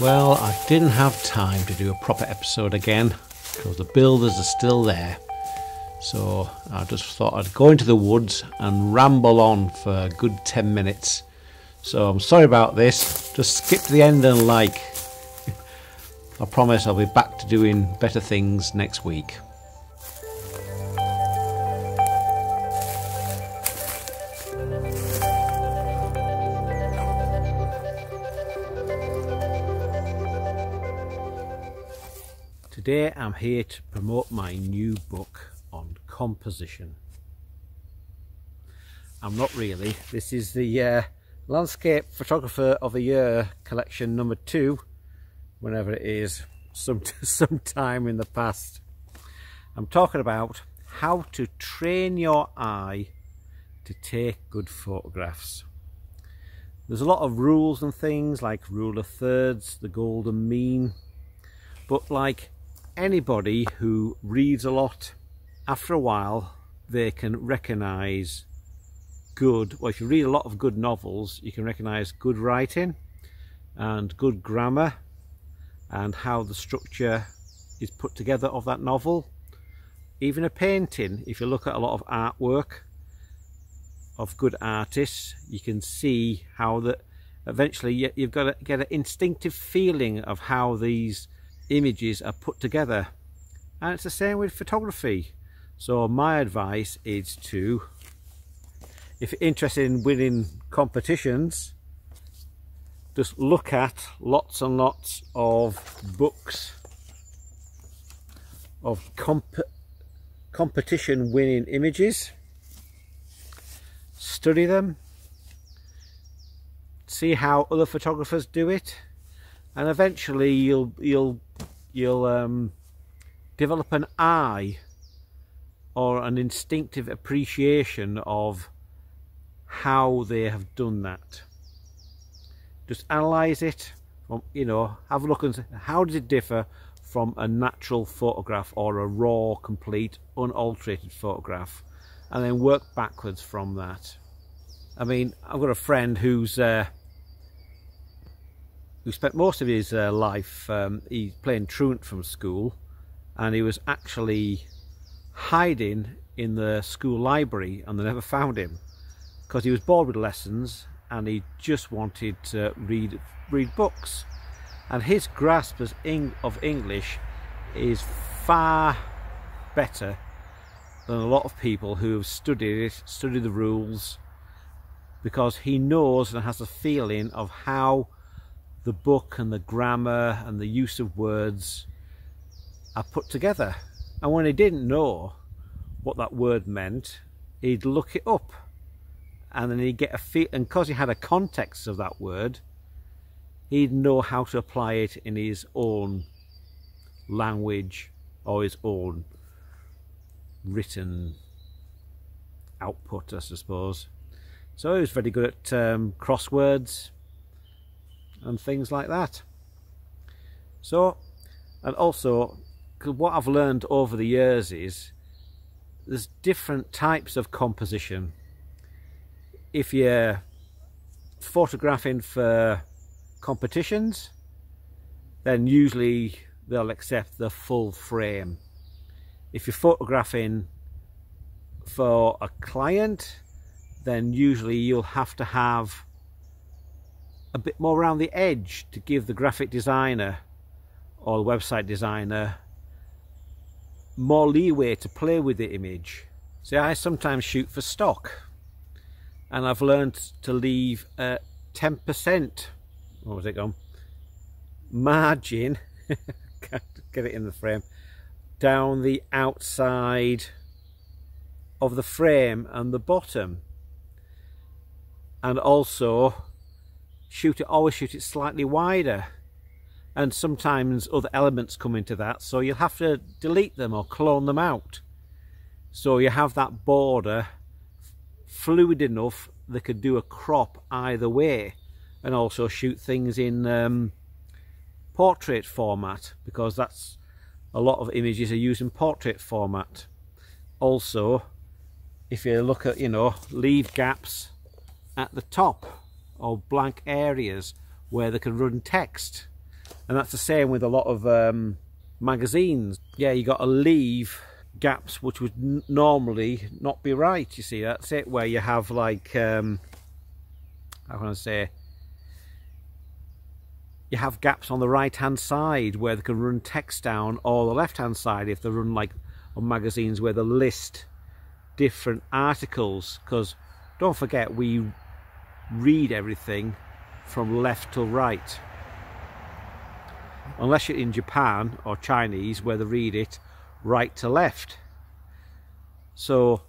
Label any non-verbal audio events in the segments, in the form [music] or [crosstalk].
Well, I didn't have time to do a proper episode again because the builders are still there. So I just thought I'd go into the woods and ramble on for a good 10 minutes. So I'm sorry about this. Just skip to the end and like. [laughs] I promise I'll be back to doing better things next week. Today I'm here to promote my new book on composition. I'm not really. This is the uh, Landscape Photographer of the Year collection number two, whenever it is, [laughs] some sometime in the past. I'm talking about how to train your eye to take good photographs. There's a lot of rules and things like rule of thirds, the golden mean, but like anybody who reads a lot, after a while, they can recognize good, well, if you read a lot of good novels, you can recognize good writing and good grammar and how the structure is put together of that novel. Even a painting, if you look at a lot of artwork of good artists, you can see how that eventually you've got to get an instinctive feeling of how these images are put together. And it's the same with photography. So my advice is to if you're interested in winning competitions just look at lots and lots of books of comp competition winning images. Study them. See how other photographers do it and eventually you'll you'll you'll um, develop an eye or an instinctive appreciation of how they have done that. Just analyze it, from, you know, have a look and how does it differ from a natural photograph or a raw, complete, unalterated photograph, and then work backwards from that. I mean, I've got a friend who's uh, who spent most of his uh, life um, he playing truant from school and he was actually hiding in the school library and they never found him because he was bored with lessons and he just wanted to read read books. And his grasp of English is far better than a lot of people who have studied it, studied the rules because he knows and has a feeling of how the book and the grammar and the use of words are put together. And when he didn't know what that word meant, he'd look it up and then he'd get a feel, and because he had a context of that word, he'd know how to apply it in his own language or his own written output, I suppose. So he was very good at um, crosswords, and things like that. So, and also, what I've learned over the years is there's different types of composition. If you're photographing for competitions, then usually they'll accept the full frame. If you're photographing for a client, then usually you'll have to have a bit more around the edge to give the graphic designer or the website designer more leeway to play with the image. See, I sometimes shoot for stock and I've learned to leave a 10%, what was it gone? Margin, [laughs] get it in the frame, down the outside of the frame and the bottom. And also shoot it, always shoot it slightly wider. And sometimes other elements come into that, so you'll have to delete them or clone them out. So you have that border fluid enough they could do a crop either way and also shoot things in um, portrait format because that's a lot of images are used in portrait format also if you look at you know leave gaps at the top or blank areas where they can run text And that's the same with a lot of um, magazines. Yeah, you got to leave gaps which would normally not be right, you see. That's it, where you have like, um, how can I say, you have gaps on the right hand side where they can run text down or the left hand side if they run like on magazines where they list different articles because don't forget we read everything from left to right. Unless you're in Japan or Chinese where they read it right to left. So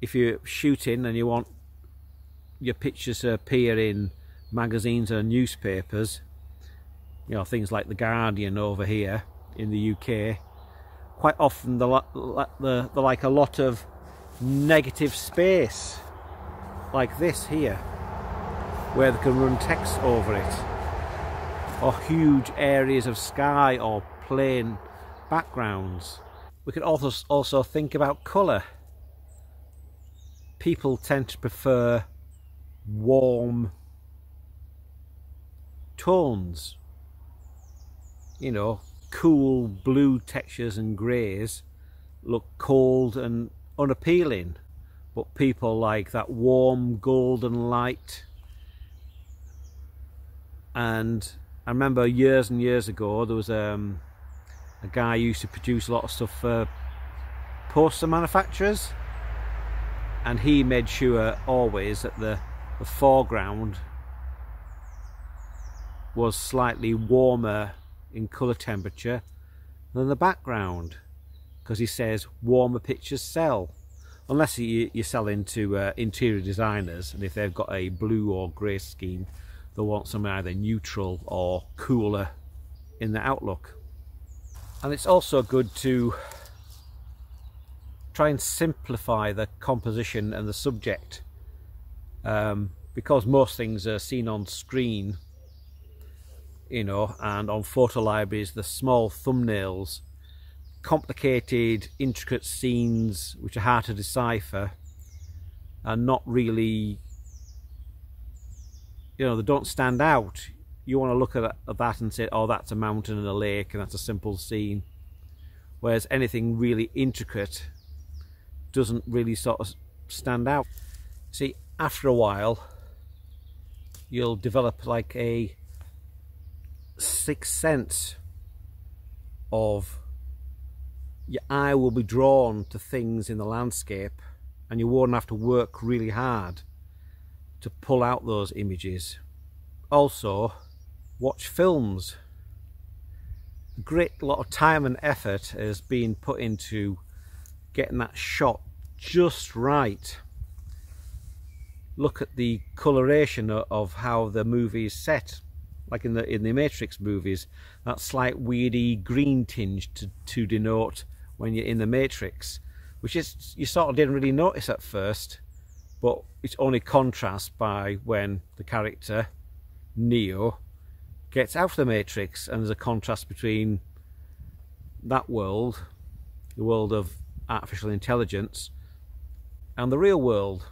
if you're shooting and you want your pictures to appear in magazines or newspapers you know things like the Guardian over here in the UK quite often they're, they're like a lot of negative space like this here where they can run text over it or huge areas of sky or plain backgrounds we can also also think about colour people tend to prefer warm tones you know, cool blue textures and greys look cold and unappealing. But people like that warm golden light. And I remember years and years ago, there was um, a guy who used to produce a lot of stuff for poster manufacturers. And he made sure always that the, the foreground was slightly warmer in colour temperature than the background because he says warmer pictures sell unless you, you sell into uh, interior designers and if they've got a blue or grey scheme they'll want something either neutral or cooler in the outlook. And it's also good to try and simplify the composition and the subject um, because most things are seen on screen you know, and on photo libraries, the small thumbnails, complicated, intricate scenes which are hard to decipher, are not really, you know, they don't stand out. You want to look at that and say, oh, that's a mountain and a lake, and that's a simple scene. Whereas anything really intricate doesn't really sort of stand out. See, after a while, you'll develop like a sixth sense of your eye will be drawn to things in the landscape and you won't have to work really hard to pull out those images. Also, watch films. A great lot of time and effort has been put into getting that shot just right. Look at the coloration of how the movie is set like in the in the Matrix movies, that slight weirdy green tinge to, to denote when you're in the Matrix, which is you sort of didn't really notice at first, but it's only contrast by when the character Neo gets out of the Matrix, and there's a contrast between that world, the world of artificial intelligence, and the real world.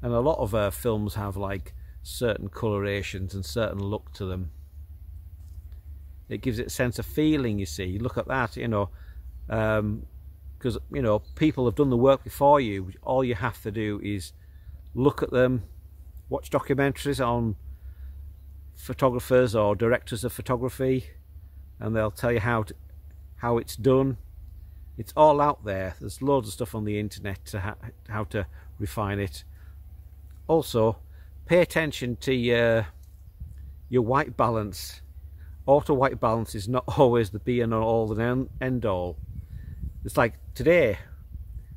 And a lot of uh, films have like certain colorations and certain look to them. It gives it a sense of feeling, you see. You look at that, you know, because, um, you know, people have done the work before you. All you have to do is look at them, watch documentaries on photographers or directors of photography, and they'll tell you how to, how it's done. It's all out there. There's loads of stuff on the internet to how to refine it. Also, pay attention to your your white balance auto white balance is not [laughs] always the be and all and end all it's like today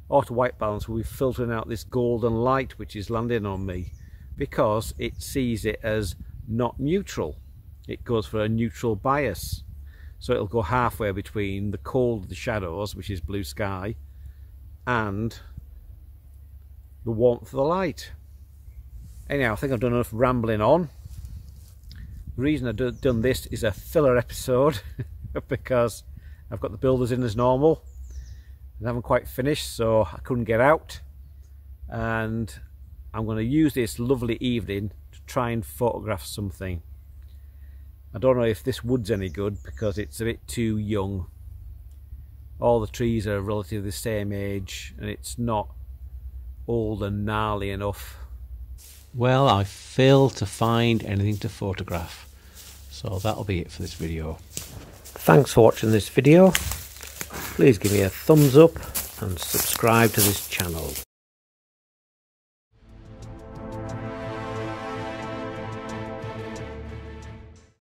auto white balance will be filtering out this golden light which is landing on me because it sees it as not neutral it goes for a neutral bias so it'll go halfway between the cold of the shadows which is blue sky and the warmth of the light Anyhow, I think I've done enough rambling on. The reason I've done this is a filler episode [laughs] because I've got the builders in as normal. They haven't quite finished, so I couldn't get out. And I'm going to use this lovely evening to try and photograph something. I don't know if this wood's any good because it's a bit too young. All the trees are relatively the same age and it's not old and gnarly enough. Well, I failed to find anything to photograph. So that'll be it for this video. Thanks for watching this video. Please give me a thumbs up and subscribe to this channel.